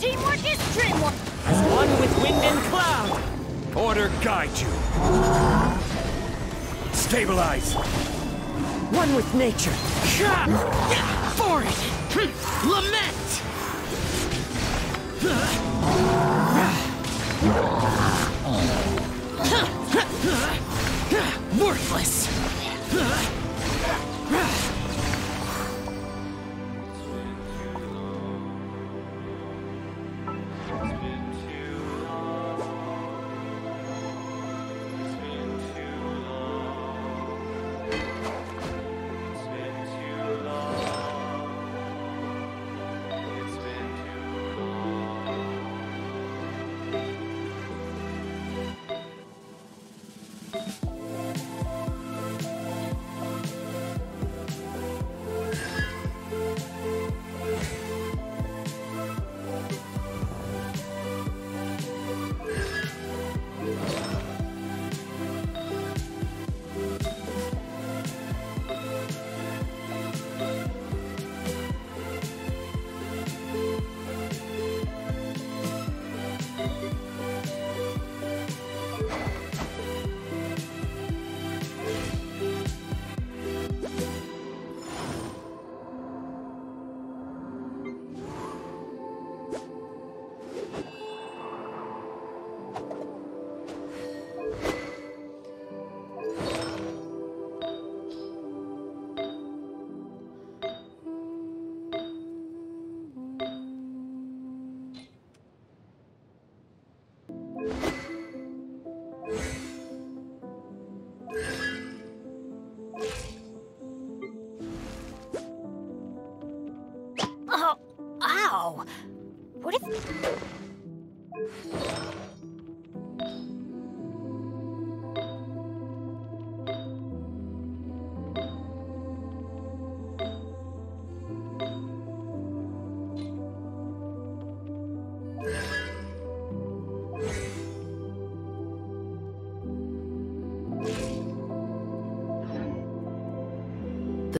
Teamwork is dream one. As one with wind and cloud. Order guide you. Stabilize. One with nature. Hm. For it. Hm. Lament. Worthless. Ow! if